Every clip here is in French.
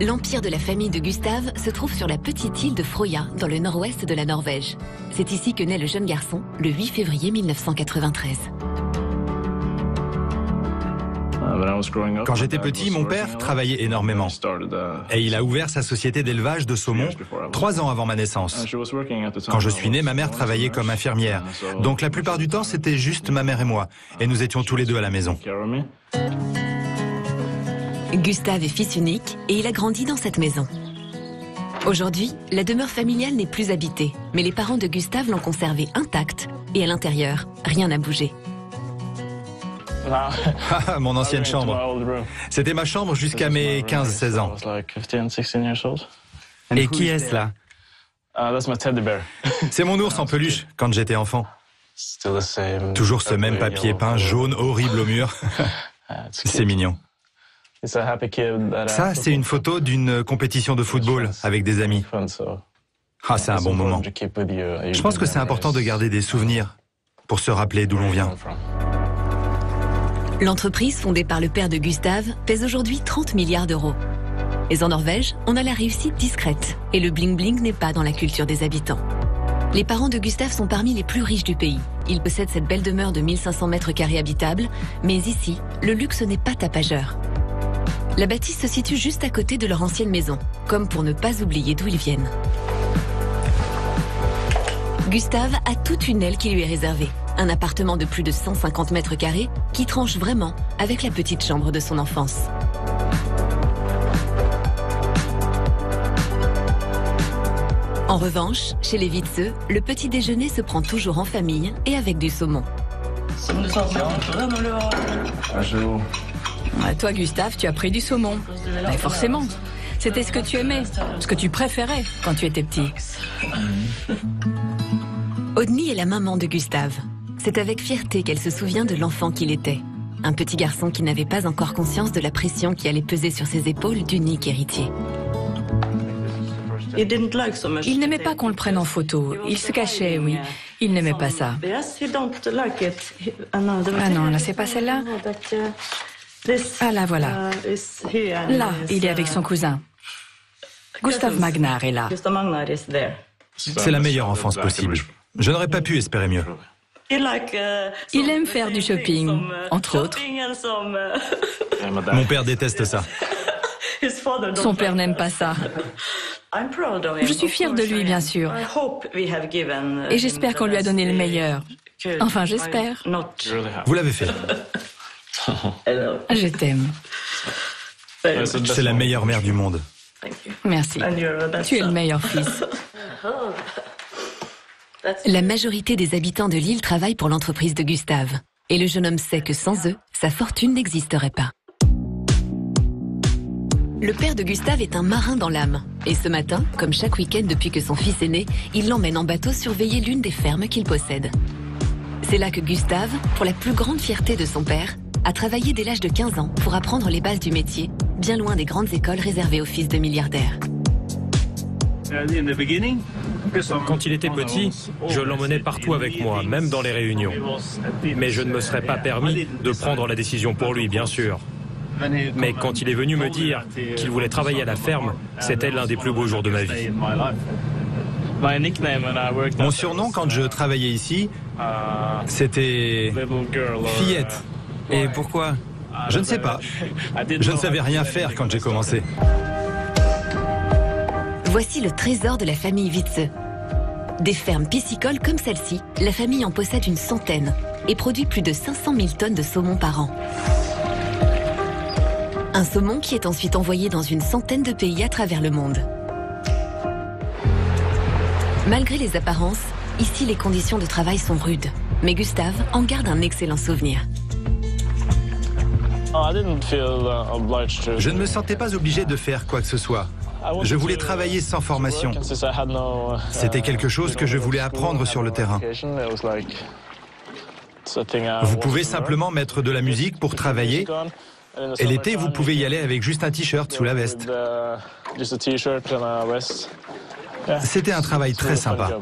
L'empire de la famille de Gustave se trouve sur la petite île de Froya, dans le nord-ouest de la Norvège. C'est ici que naît le jeune garçon, le 8 février 1993. Quand j'étais petit, mon père travaillait énormément. Et il a ouvert sa société d'élevage de saumon trois ans avant ma naissance. Quand je suis né, ma mère travaillait comme infirmière. Donc la plupart du temps, c'était juste ma mère et moi. Et nous étions tous les deux à la maison. Gustave est fils unique et il a grandi dans cette maison. Aujourd'hui, la demeure familiale n'est plus habitée, mais les parents de Gustave l'ont conservée intacte et à l'intérieur, rien n'a bougé. Ah, mon ancienne chambre. C'était ma chambre jusqu'à mes 15-16 ans. Et qui est-ce là? C'est mon ours en peluche quand j'étais enfant. Toujours ce même papier peint jaune horrible au mur. C'est mignon. Ça, c'est une photo d'une compétition de football avec des amis. Ah, c'est un bon moment. Je pense que c'est important de garder des souvenirs pour se rappeler d'où l'on vient. L'entreprise fondée par le père de Gustave pèse aujourd'hui 30 milliards d'euros. Mais en Norvège, on a la réussite discrète et le bling-bling n'est pas dans la culture des habitants. Les parents de Gustave sont parmi les plus riches du pays. Ils possèdent cette belle demeure de 1500 mètres carrés habitables, mais ici, le luxe n'est pas tapageur. La bâtisse se situe juste à côté de leur ancienne maison, comme pour ne pas oublier d'où ils viennent. Gustave a toute une aile qui lui est réservée. Un appartement de plus de 150 mètres carrés qui tranche vraiment avec la petite chambre de son enfance. En revanche, chez les Witzeux, le petit déjeuner se prend toujours en famille et avec du saumon. Ah, toi, Gustave, tu as pris du saumon. Mais forcément. C'était ce que tu aimais, ce que tu préférais quand tu étais petit. Odnie est la maman de Gustave. C'est avec fierté qu'elle se souvient de l'enfant qu'il était. Un petit garçon qui n'avait pas encore conscience de la pression qui allait peser sur ses épaules d'unique héritier. Il n'aimait pas qu'on le prenne en photo. Il se cachait, oui. Il n'aimait pas ça. Ah non, là, c'est pas celle-là. Ah là, voilà. Là, il est avec son cousin. Gustave Magnar est là. C'est la meilleure enfance possible. Je n'aurais pas pu espérer mieux. Il aime faire du shopping, entre autres. Mon père déteste ça. Son père n'aime pas ça. Je suis fière de lui, bien sûr. Et j'espère qu'on lui a donné le meilleur. Enfin, j'espère. Vous l'avez fait. Je t'aime. C'est la meilleure mère du monde. Merci. Tu es le meilleur fils. La majorité des habitants de l'île travaillent pour l'entreprise de Gustave. Et le jeune homme sait que sans eux, sa fortune n'existerait pas. Le père de Gustave est un marin dans l'âme. Et ce matin, comme chaque week-end depuis que son fils est né, il l'emmène en bateau surveiller l'une des fermes qu'il possède. C'est là que Gustave, pour la plus grande fierté de son père, a travaillé dès l'âge de 15 ans pour apprendre les bases du métier, bien loin des grandes écoles réservées aux fils de milliardaires. Quand il était petit, je l'emmenais partout avec moi, même dans les réunions. Mais je ne me serais pas permis de prendre la décision pour lui, bien sûr. Mais quand il est venu me dire qu'il voulait travailler à la ferme, c'était l'un des plus beaux jours de ma vie. Mon surnom quand je travaillais ici, c'était Fillette. Et pourquoi Je ne sais pas. Je ne savais rien faire quand j'ai commencé. Voici le trésor de la famille Witze. Des fermes piscicoles comme celle-ci, la famille en possède une centaine et produit plus de 500 000 tonnes de saumon par an. Un saumon qui est ensuite envoyé dans une centaine de pays à travers le monde. Malgré les apparences, ici les conditions de travail sont rudes. Mais Gustave en garde un excellent souvenir. Je ne me sentais pas obligé de faire quoi que ce soit. Je voulais travailler sans formation. C'était quelque chose que je voulais apprendre sur le terrain. Vous pouvez simplement mettre de la musique pour travailler. Et l'été, vous pouvez y aller avec juste un t-shirt sous la veste. C'était un travail très sympa.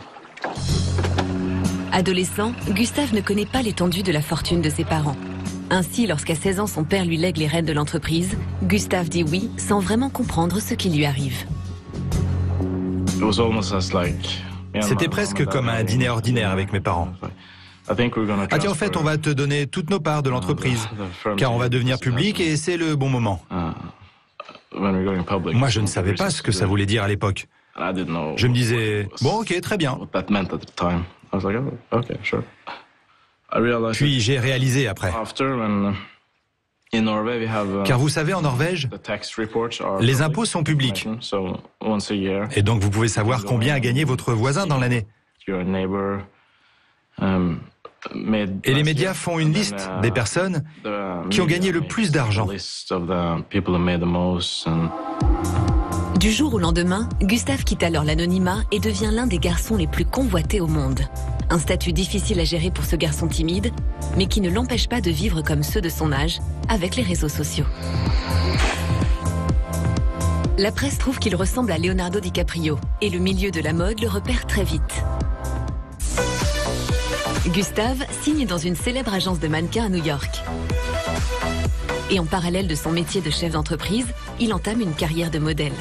Adolescent, Gustave ne connaît pas l'étendue de la fortune de ses parents. Ainsi, lorsqu'à 16 ans son père lui lègue les rênes de l'entreprise, Gustave dit oui sans vraiment comprendre ce qui lui arrive. C'était presque comme un dîner ordinaire avec mes parents. Ah tiens, en fait, on va te donner toutes nos parts de l'entreprise, car on va devenir public et c'est le bon moment. Moi, je ne savais pas ce que ça voulait dire à l'époque. Je me disais, bon, ok, très bien. Puis j'ai réalisé après. Car vous savez, en Norvège, les impôts sont publics. Et donc vous pouvez savoir combien a gagné votre voisin dans l'année. Et les médias font une liste des personnes qui ont gagné le plus d'argent. Du jour au lendemain, Gustave quitte alors l'anonymat et devient l'un des garçons les plus convoités au monde. Un statut difficile à gérer pour ce garçon timide, mais qui ne l'empêche pas de vivre comme ceux de son âge, avec les réseaux sociaux. La presse trouve qu'il ressemble à Leonardo DiCaprio, et le milieu de la mode le repère très vite. Gustave signe dans une célèbre agence de mannequins à New York. Et en parallèle de son métier de chef d'entreprise, il entame une carrière de modèle.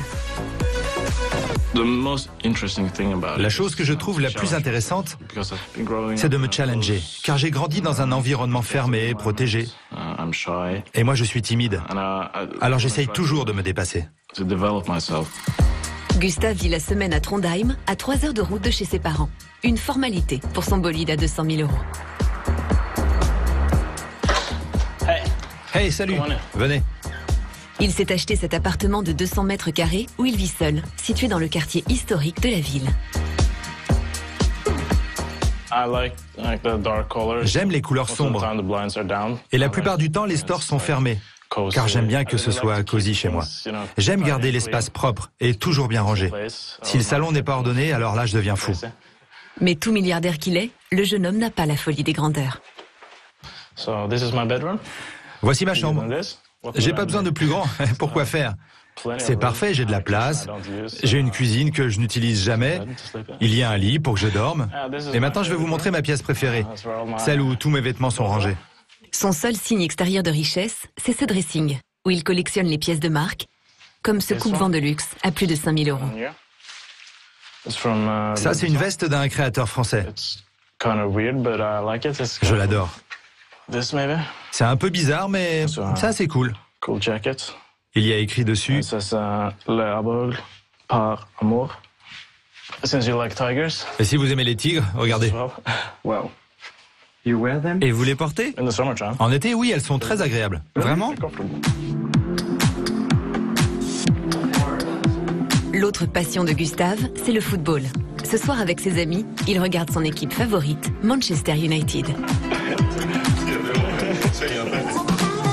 La chose que je trouve la plus intéressante, c'est de me challenger, car j'ai grandi dans un environnement fermé, protégé. Et moi, je suis timide. Alors j'essaye toujours de me dépasser. Gustave vit la semaine à Trondheim, à 3 heures de route de chez ses parents. Une formalité pour son bolide à 200 000 euros. Hey, salut Venez il s'est acheté cet appartement de 200 mètres carrés où il vit seul, situé dans le quartier historique de la ville. J'aime les couleurs sombres. Et la plupart du temps, les stores sont fermés. Car j'aime bien que ce soit cosy chez moi. J'aime garder l'espace propre et toujours bien rangé. Si le salon n'est pas ordonné, alors là, je deviens fou. Mais tout milliardaire qu'il est, le jeune homme n'a pas la folie des grandeurs. Voici ma chambre. J'ai pas besoin de plus grand. Pourquoi faire c'est parfait, j'ai de la place. J'ai une cuisine que je n'utilise jamais. Il y a un lit pour que je dorme. Et maintenant, je vais vous montrer ma pièce préférée, celle où tous mes vêtements sont rangés. Son seul signe extérieur de richesse, c'est ce dressing, où il collectionne les pièces de marque, comme ce coupe-vent de luxe à plus de 5000 euros. Ça, c'est une veste d'un créateur français. Je l'adore. C'est un peu bizarre, mais ça, c'est cool. Il y a écrit dessus. par amour. Et si vous aimez les tigres, regardez. Et vous les portez? En été, oui, elles sont très agréables. Vraiment? L'autre passion de Gustave, c'est le football. Ce soir, avec ses amis, il regarde son équipe favorite, Manchester United.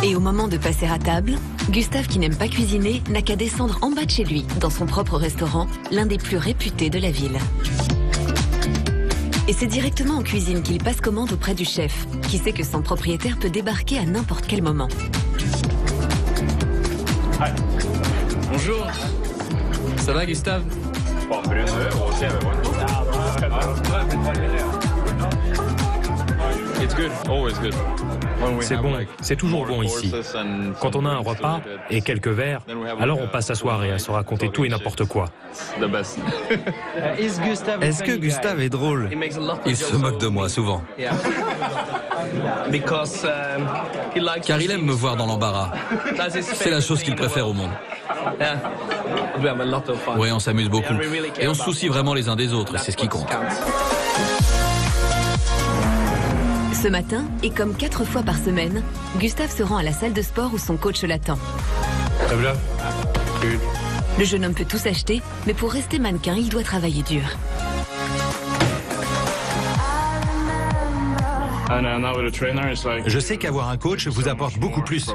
Et au moment de passer à table, Gustave, qui n'aime pas cuisiner, n'a qu'à descendre en bas de chez lui, dans son propre restaurant, l'un des plus réputés de la ville. Et c'est directement en cuisine qu'il passe commande auprès du chef, qui sait que son propriétaire peut débarquer à n'importe quel moment. Bonjour. Ça va, Gustave? C'est bon, c'est toujours bon ici. Quand on a un repas et quelques verres, alors on passe la soirée à se raconter tout et n'importe quoi. Est-ce que Gustave est drôle? Il se moque de moi souvent. Car il aime me voir dans l'embarras. C'est la chose qu'il préfère au monde. Oui, on s'amuse beaucoup. Et on se soucie vraiment les uns des autres, c'est ce qui compte. Ce matin, et comme quatre fois par semaine, Gustave se rend à la salle de sport où son coach l'attend. Le jeune homme peut tout s'acheter, mais pour rester mannequin, il doit travailler dur. Je sais qu'avoir un coach vous apporte beaucoup plus.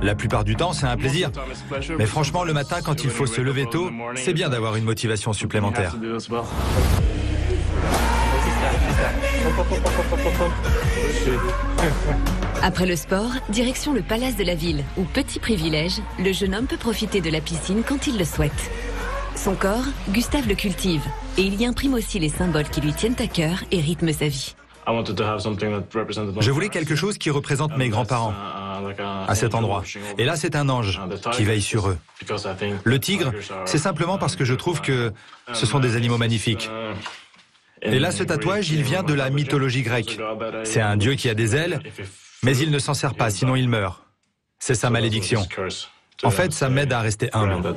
La plupart du temps, c'est un plaisir. Mais franchement, le matin, quand il faut se lever tôt, c'est bien d'avoir une motivation supplémentaire. Après le sport, direction le palace de la ville, où petit privilège, le jeune homme peut profiter de la piscine quand il le souhaite. Son corps, Gustave le cultive, et il y imprime aussi les symboles qui lui tiennent à cœur et rythment sa vie. Je voulais quelque chose qui représente mes grands-parents. à cet endroit. Et là, c'est un ange qui veille sur eux. Le tigre, c'est simplement parce que je trouve que ce sont des animaux magnifiques. Et là, ce tatouage, il vient de la mythologie grecque. C'est un dieu qui a des ailes, mais il ne s'en sert pas, sinon il meurt. C'est sa malédiction. En fait, ça m'aide à rester humble.